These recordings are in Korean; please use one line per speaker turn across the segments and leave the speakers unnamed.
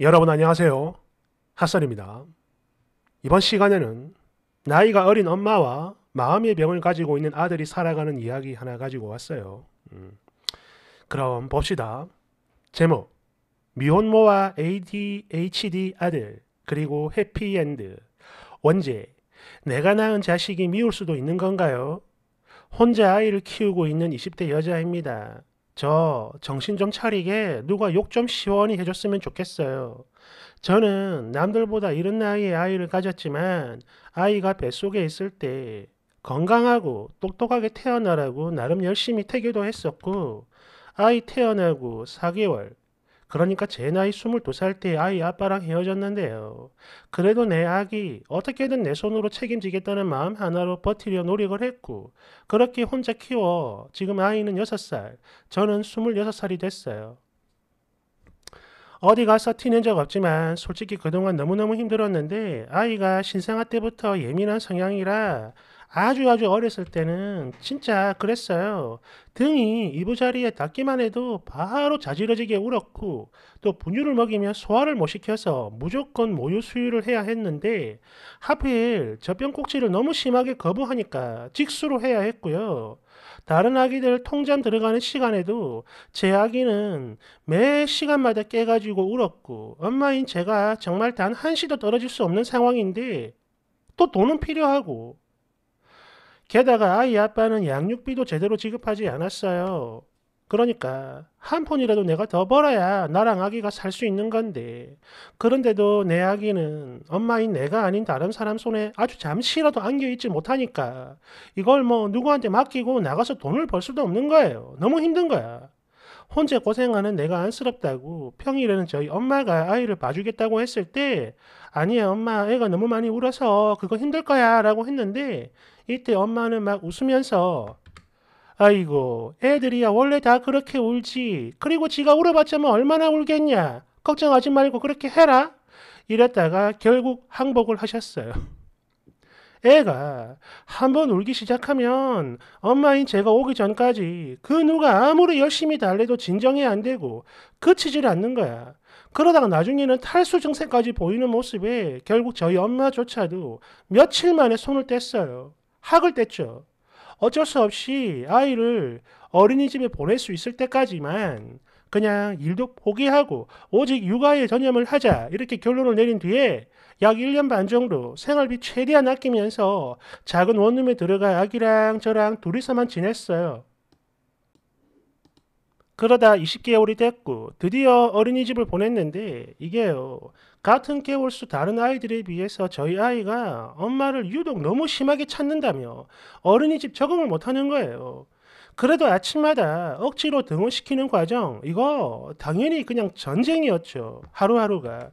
여러분 안녕하세요. 핫설입니다. 이번 시간에는 나이가 어린 엄마와 마음의 병을 가지고 있는 아들이 살아가는 이야기 하나 가지고 왔어요. 음. 그럼 봅시다. 제목 미혼모와 ADHD 아들 그리고 해피엔드 원제 내가 낳은 자식이 미울 수도 있는 건가요? 혼자 아이를 키우고 있는 20대 여자입니다. 저 정신 좀 차리게 누가 욕 좀 시원히 해줬으면 좋겠어요. 저는 남들보다 이른 나이에 아이를 가졌지만 아이가 뱃속에 있을 때 건강하고 똑똑하게 태어나라고 나름 열심히 태교도 했었고 아이 태어나고 4개월 그러니까 제 나이 22살 때 아이 아빠랑 헤어졌는데요. 그래도 내 아기 어떻게든 내 손으로 책임지겠다는 마음 하나로 버티려 노력을 했고 그렇게 혼자 키워 지금 아이는 6살, 저는 26살이 됐어요. 어디 가서 티낸 적 없지만 솔직히 그동안 너무너무 힘들었는데 아이가 신생아 때부터 예민한 성향이라 아주 아주 어렸을 때는 진짜 그랬어요. 등이 이부 자리에 닿기만 해도 바로 자지러지게 울었고 또 분유를 먹이면 소화를 못 시켜서 무조건 모유 수유를 해야 했는데 하필 젖병 꼭지를 너무 심하게 거부하니까 직수로 해야 했고요. 다른 아기들 통잠 들어가는 시간에도 제 아기는 매 시간마다 깨가지고 울었고 엄마인 제가 정말 단 한시도 떨어질 수 없는 상황인데 또 돈은 필요하고 게다가 아이 아빠는 양육비도 제대로 지급하지 않았어요. 그러니까 한 푼이라도 내가 더 벌어야 나랑 아기가 살 수 있는 건데 그런데도 내 아기는 엄마인 내가 아닌 다른 사람 손에 아주 잠시라도 안겨있지 못하니까 이걸 뭐 누구한테 맡기고 나가서 돈을 벌 수도 없는 거예요. 너무 힘든 거야. 혼자 고생하는 내가 안쓰럽다고 평일에는 저희 엄마가 아이를 봐주겠다고 했을 때 아니야 엄마 애가 너무 많이 울어서 그거 힘들 거야 라고 했는데 이때 엄마는 막 웃으면서 아이고 애들이야 원래 다 그렇게 울지 그리고 지가 울어봤자 뭐 얼마나 울겠냐 걱정하지 말고 그렇게 해라 이랬다가 결국 항복을 하셨어요. 애가 한번 울기 시작하면 엄마인 제가 오기 전까지 그 누가 아무리 열심히 달래도 진정이 안 되고 그치질 않는 거야. 그러다가 나중에는 탈수 증세까지 보이는 모습에 결국 저희 엄마조차도 며칠 만에 손을 뗐어요. 학을 뗐죠. 어쩔 수 없이 아이를 어린이집에 보낼 수 있을 때까지만 그냥 일도 포기하고 오직 육아에 전념을 하자 이렇게 결론을 내린 뒤에 약 1년 반 정도 생활비 최대한 아끼면서 작은 원룸에 들어가 아기랑 저랑 둘이서만 지냈어요. 그러다 20개월이 됐고 드디어 어린이집을 보냈는데 이게요. 같은 개월수 다른 아이들에 비해서 저희 아이가 엄마를 유독 너무 심하게 찾는다며 어린이집 적응을 못하는 거예요. 그래도 아침마다 억지로 등원시키는 과정 이거 당연히 그냥 전쟁이었죠. 하루하루가.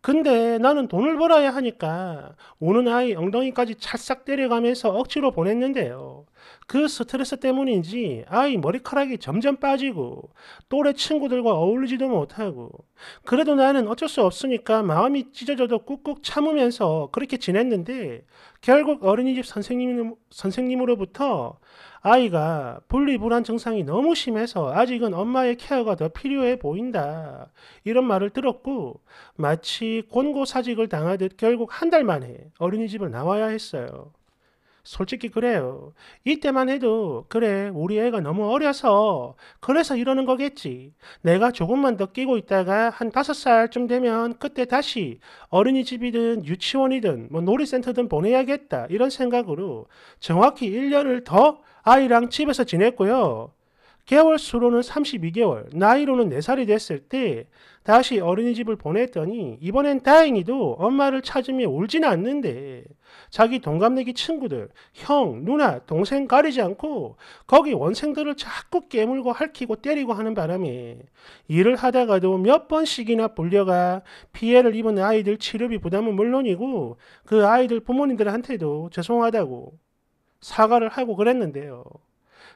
근데 나는 돈을 벌어야 하니까 오는 아이 엉덩이까지 찰싹 때려가면서 억지로 보냈는데요. 그 스트레스 때문인지 아이 머리카락이 점점 빠지고 또래 친구들과 어울리지도 못하고 그래도 나는 어쩔 수 없으니까 마음이 찢어져도 꾹꾹 참으면서 그렇게 지냈는데 결국 어린이집 선생님, 선생님으로부터 아이가 분리불안 증상이 너무 심해서 아직은 엄마의 케어가 더 필요해 보인다. 이런 말을 들었고 마치 권고사직을 당하듯 결국 한 달 만에 어린이집을 나와야 했어요. 솔직히 그래요. 이때만 해도 그래 우리 애가 너무 어려서 그래서 이러는 거겠지. 내가 조금만 더 끼고 있다가 한 다섯 살쯤 되면 그때 다시 어린이집이든 유치원이든 뭐 놀이센터든 보내야겠다 이런 생각으로 정확히 1년을 더 아이랑 집에서 지냈고요. 개월 수로는 32개월, 나이로는 4살이 됐을 때 다시 어린이집을 보냈더니 이번엔 다행히도 엄마를 찾으며 울지는 않는데 자기 동갑내기 친구들, 형, 누나, 동생 가리지 않고 거기 원생들을 자꾸 깨물고 핥히고 때리고 하는 바람에 일을 하다가도 몇 번씩이나 불려가 피해를 입은 아이들 치료비 부담은 물론이고 그 아이들 부모님들한테도 죄송하다고 사과를 하고 그랬는데요.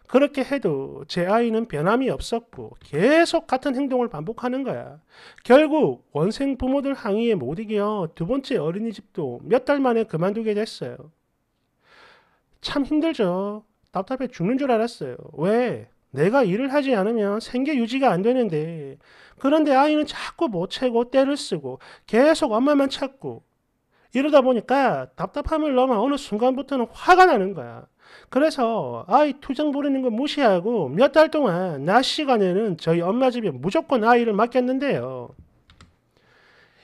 그렇게 해도 제 아이는 변함이 없었고 계속 같은 행동을 반복하는 거야. 결국 원생 부모들 항의에 못 이겨 두 번째 어린이집도 몇 달 만에 그만두게 됐어요. 참 힘들죠. 답답해 죽는 줄 알았어요. 왜? 내가 일을 하지 않으면 생계 유지가 안 되는데 그런데 아이는 자꾸 못 채고 때를 쓰고 계속 엄마만 찾고 이러다 보니까 답답함을 넘어 어느 순간부터는 화가 나는 거야. 그래서 아이 투정 부리는 거 무시하고 몇 달 동안 낮 시간에는 저희 엄마 집에 무조건 아이를 맡겼는데요.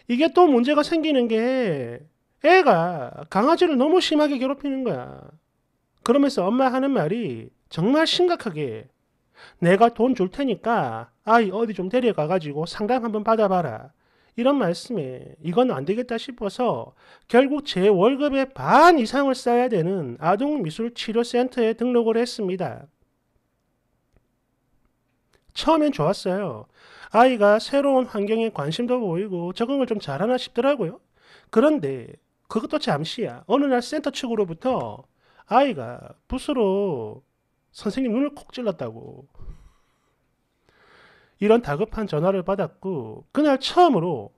이게 또 문제가 생기는 게 애가 강아지를 너무 심하게 괴롭히는 거야. 그러면서 엄마 하는 말이 정말 심각하게 내가 돈 줄 테니까 아이 어디 좀 데려가가지고 상담 한번 받아봐라. 이런 말씀에 이건 안 되겠다 싶어서 결국 제 월급의 반 이상을 써야 되는 아동미술치료센터에 등록을 했습니다. 처음엔 좋았어요. 아이가 새로운 환경에 관심도 보이고 적응을 좀 잘하나 싶더라고요. 그런데 그것도 잠시야. 어느 날 센터 측으로부터 아이가 붓으로 선생님 눈을 콕 찔렀다고. 이런 다급한 전화를 받았고 그날 처음으로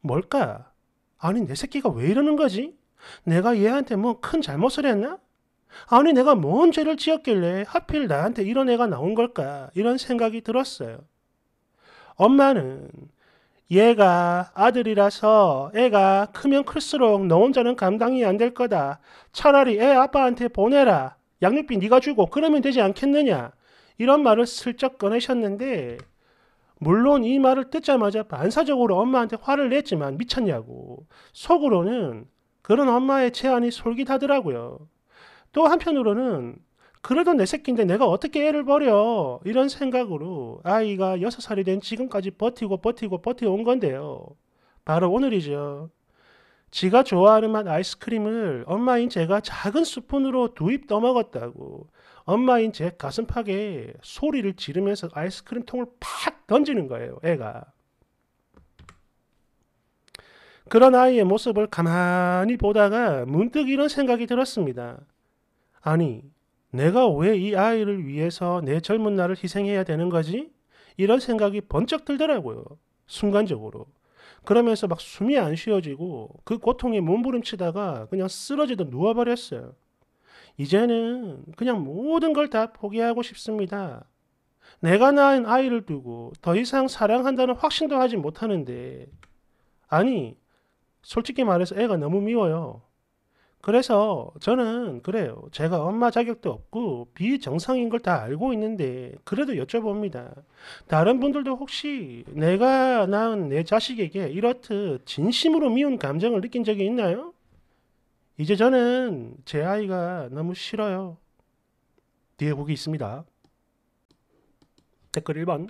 뭘까? 아니 내 새끼가 왜 이러는 거지? 내가 얘한테 뭐 큰 잘못을 했나? 아니 내가 뭔 죄를 지었길래 하필 나한테 이런 애가 나온 걸까? 이런 생각이 들었어요. 엄마는 얘가 아들이라서 애가 크면 클수록 너 혼자는 감당이 안 될 거다. 차라리 애 아빠한테 보내라. 양육비 네가 주고 그러면 되지 않겠느냐. 이런 말을 슬쩍 꺼내셨는데 물론 이 말을 듣자마자 반사적으로 엄마한테 화를 냈지만 미쳤냐고. 속으로는 그런 엄마의 제안이 솔깃하더라고요. 또 한편으로는 그래도 내 새끼인데 내가 어떻게 애를 버려 이런 생각으로 아이가 6살이 된 지금까지 버티고 버티고 버티고 온 건데요. 바로 오늘이죠. 지가 좋아하는 맛 아이스크림을 엄마인 제가 작은 스푼으로 두 입 떠먹었다고 엄마인 제 가슴팍에 소리를 지르면서 아이스크림 통을 팍 던지는 거예요. 애가. 그런 아이의 모습을 가만히 보다가 문득 이런 생각이 들었습니다. 아니, 내가 왜 이 아이를 위해서 내 젊은 날을 희생해야 되는 거지? 이런 생각이 번쩍 들더라고요. 순간적으로. 그러면서 막 숨이 안 쉬어지고 그 고통에 몸부림치다가 그냥 쓰러지듯 누워버렸어요. 이제는 그냥 모든 걸 다 포기하고 싶습니다. 내가 낳은 아이를 두고 더 이상 사랑한다는 확신도 하지 못하는데 아니 솔직히 말해서 애가 너무 미워요. 그래서 저는 그래요. 제가 엄마 자격도 없고 비정상인 걸 다 알고 있는데 그래도 여쭤봅니다. 다른 분들도 혹시 내가 낳은 내 자식에게 이렇듯 진심으로 미운 감정을 느낀 적이 있나요? 이제 저는 제 아이가 너무 싫어요. 뒤에 보기 있습니다. 댓글 1번.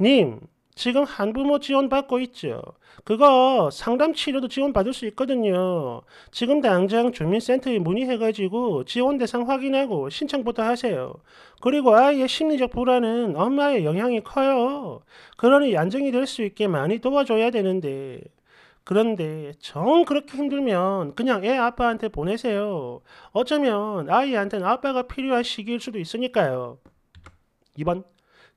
님, 지금 한부모 지원 받고 있죠. 그거 상담 치료도 지원 받을 수 있거든요. 지금 당장 주민센터에 문의해가지고 지원 대상 확인하고 신청부터 하세요. 그리고 아이의 심리적 불안은 엄마의 영향이 커요. 그러니 안정이 될 수 있게 많이 도와줘야 되는데. 그런데 정 그렇게 힘들면 그냥 애 아빠한테 보내세요. 어쩌면 아이한테는 아빠가 필요한 시기일 수도 있으니까요. 2번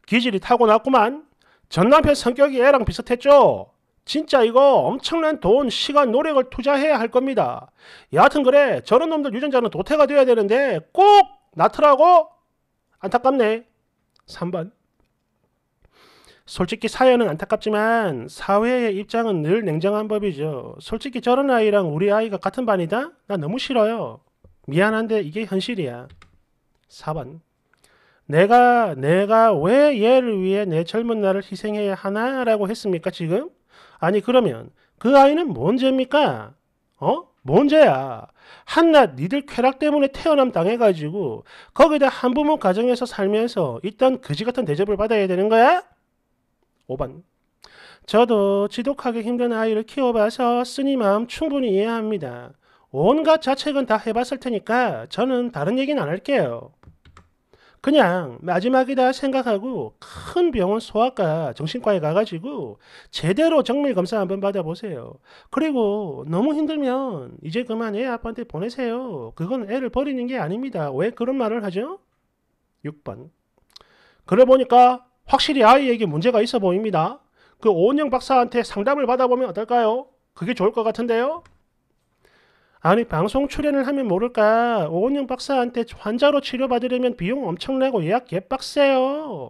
기질이 타고났구만. 전 남편 성격이 애랑 비슷했죠. 진짜 이거 엄청난 돈, 시간, 노력을 투자해야 할 겁니다. 여하튼 그래 저런 놈들 유전자는 도태가 돼야 되는데 꼭 낳더라고? 안타깝네. 3번 솔직히 사연은 안타깝지만 사회의 입장은 늘 냉정한 법이죠. 솔직히 저런 아이랑 우리 아이가 같은 반이다? 나 너무 싫어요. 미안한데 이게 현실이야. 4번 내가 내가 왜 얘를 위해 내 젊은 날을 희생해야 하나라고 했습니까 지금? 아니 그러면 그 아이는 뭔 죄입니까? 어? 뭔 죄야? 한낱 니들 쾌락 때문에 태어남 당해가지고 거기다 한부모 가정에서 살면서 일단 그지 같은 대접을 받아야 되는 거야? 5번. 저도 지독하게 힘든 아이를 키워봐서 쓰니 마음 충분히 이해합니다. 온갖 자책은 다 해봤을 테니까 저는 다른 얘기는 안 할게요. 그냥 마지막이다 생각하고 큰 병원 소아과 정신과에 가가지고 제대로 정밀 검사 한번 받아보세요. 그리고 너무 힘들면 이제 그만 애 아빠한테 보내세요. 그건 애를 버리는 게 아닙니다. 왜 그런 말을 하죠? 6번. 그래 보니까 확실히 아이에게 문제가 있어 보입니다. 그 오은영 박사한테 상담을 받아보면 어떨까요? 그게 좋을 것 같은데요? 아니 방송 출연을 하면 모를까 오은영 박사한테 환자로 치료받으려면 비용 엄청 내고 예약 개빡세요.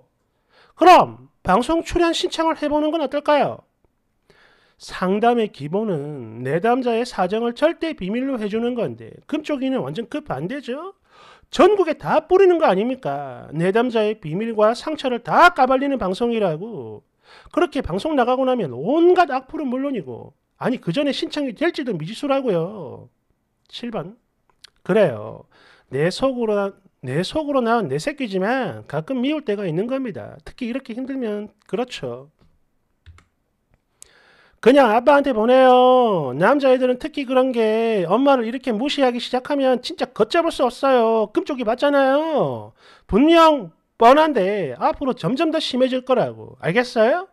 그럼 방송 출연 신청을 해보는 건 어떨까요? 상담의 기본은 내담자의 사정을 절대 비밀로 해주는 건데 금쪽이는 완전 그 반대죠. 전국에 다 뿌리는 거 아닙니까? 내담자의 비밀과 상처를 다 까발리는 방송이라고. 그렇게 방송 나가고 나면 온갖 악플은 물론이고 아니 그 전에 신청이 될지도 미지수라고요. 7번 그래요. 내 속으로 내 속으로 나온 내 새끼지만 가끔 미울 때가 있는 겁니다. 특히 이렇게 힘들면 그렇죠. 그냥 아빠한테 보내요. 남자애들은 특히 그런 게 엄마를 이렇게 무시하기 시작하면 진짜 걷잡을 수 없어요. 금쪽이 맞잖아요. 분명 뻔한데 앞으로 점점 더 심해질 거라고. 알겠어요?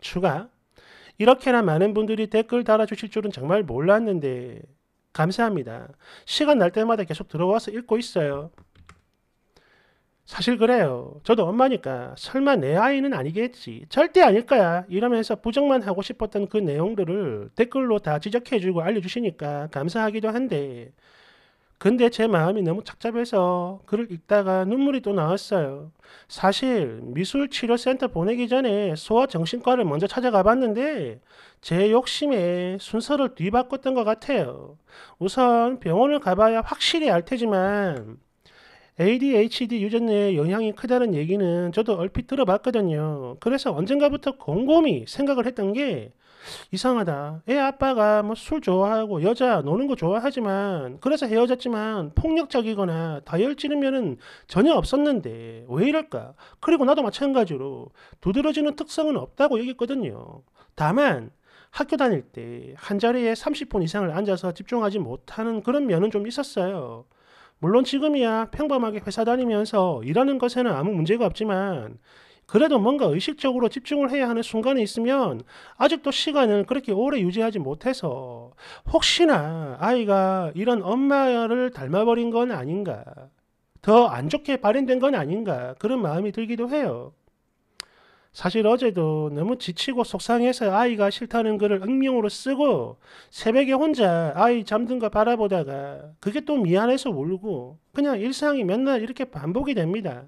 추가. 이렇게나 많은 분들이 댓글 달아주실 줄은 정말 몰랐는데 감사합니다. 시간 날 때마다 계속 들어와서 읽고 있어요. 사실 그래요. 저도 엄마니까 설마 내 아이는 아니겠지. 절대 아닐 거야. 이러면서 부정만 하고 싶었던 그 내용들을 댓글로 다 지적해주고 알려주시니까 감사하기도 한데 근데 제 마음이 너무 착잡해서 글을 읽다가 눈물이 또 나왔어요. 사실 미술치료센터 보내기 전에 소아정신과를 먼저 찾아가 봤는데 제 욕심에 순서를 뒤바꿨던 것 같아요. 우선 병원을 가봐야 확실히 알 테지만 ADHD 유전자의 영향이 크다는 얘기는 저도 얼핏 들어봤거든요. 그래서 언젠가부터 곰곰이 생각을 했던 게 이상하다. 애 아빠가 뭐 술 좋아하고 여자 노는 거 좋아하지만 그래서 헤어졌지만 폭력적이거나 다혈질인 면은 전혀 없었는데 왜 이럴까? 그리고 나도 마찬가지로 두드러지는 특성은 없다고 얘기했거든요. 다만 학교 다닐 때 한 자리에 30분 이상을 앉아서 집중하지 못하는 그런 면은 좀 있었어요. 물론 지금이야 평범하게 회사 다니면서 일하는 것에는 아무 문제가 없지만 그래도 뭔가 의식적으로 집중을 해야 하는 순간이 있으면 아직도 시간을 그렇게 오래 유지하지 못해서 혹시나 아이가 이런 엄마를 닮아버린 건 아닌가 더 안 좋게 발현된 건 아닌가 그런 마음이 들기도 해요. 사실 어제도 너무 지치고 속상해서 아이가 싫다는 글을 익명으로 쓰고 새벽에 혼자 아이 잠든 거 바라보다가 그게 또 미안해서 울고 그냥 일상이 맨날 이렇게 반복이 됩니다.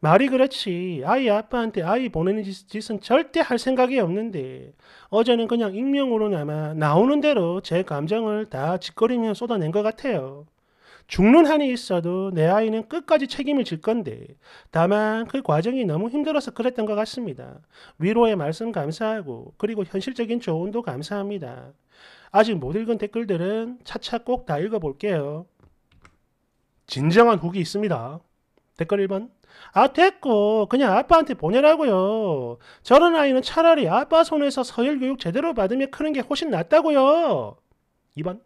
말이 그렇지 아이 아빠한테 아이 보내는 짓 은 절대 할 생각이 없는데 어제는 그냥 익명으로나마 나오는 대로 제 감정을 다 짓거리며 쏟아낸 것 같아요. 죽는 한이 있어도 내 아이는 끝까지 책임을 질 건데 다만 그 과정이 너무 힘들어서 그랬던 것 같습니다. 위로의 말씀 감사하고 그리고 현실적인 조언도 감사합니다. 아직 못 읽은 댓글들은 차차 꼭 다 읽어볼게요. 진정한 후기 있습니다. 댓글 1번. 아 됐고 그냥 아빠한테 보내라고요. 저런 아이는 차라리 아빠 손에서 서열 교육 제대로 받으며 크는 게 훨씬 낫다고요. 2번.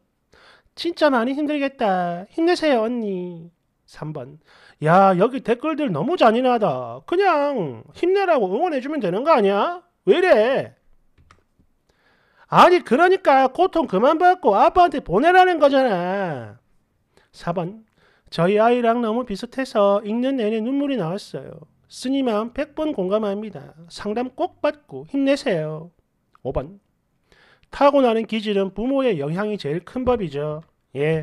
진짜 많이 힘들겠다. 힘내세요, 언니. 3번. 야, 여기 댓글들 너무 잔인하다. 그냥 힘내라고 응원해주면 되는 거 아니야? 왜 이래? 아니, 그러니까 고통 그만 받고 아빠한테 보내라는 거잖아. 4번. 저희 아이랑 너무 비슷해서 읽는 내내 눈물이 나왔어요. 쓰니 마음 100번 공감합니다. 상담 꼭 받고 힘내세요. 5번. 타고나는 기질은 부모의 영향이 제일 큰 법이죠. 예.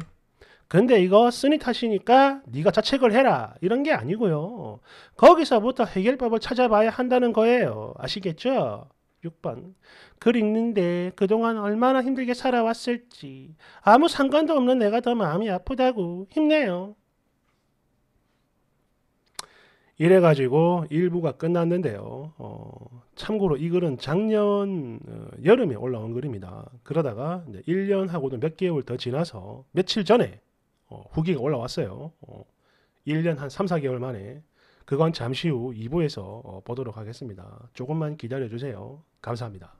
근데 이거 쓰니 탓이니까 네가 자책을 해라 이런 게 아니고요. 거기서부터 해결법을 찾아봐야 한다는 거예요. 아시겠죠? 6번. 글 읽는데 그동안 얼마나 힘들게 살아왔을지 아무 상관도 없는 내가 더 마음이 아프다고 힘내요. 이래가지고 1부가 끝났는데요. 어, 참고로 이 글은 작년 어, 여름에 올라온 글입니다. 그러다가 1년하고도 몇 개월 더 지나서 며칠 전에 어, 후기가 올라왔어요. 1년 한 3, 4개월 만에 그건 잠시 후 2부에서 어, 보도록 하겠습니다. 조금만 기다려 주세요. 감사합니다.